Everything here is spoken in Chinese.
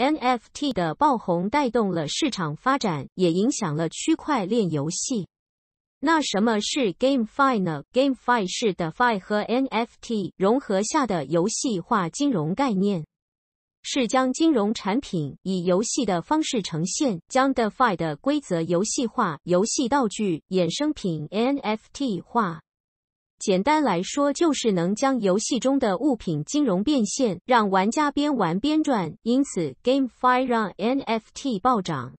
NFT 的爆红带动了市场发展，也影响了区块链游戏。那什么是 GameFi 呢？GameFi 是 DeFi 和 NFT 融合下的游戏化金融概念，是将金融产品以游戏的方式呈现，将 DeFi 的规则游戏化，游戏道具、衍生品 NFT 化。简单来说，就是能将游戏中的物品金融变现，让玩家边玩边赚。因此，GameFi 让 NFT 暴涨。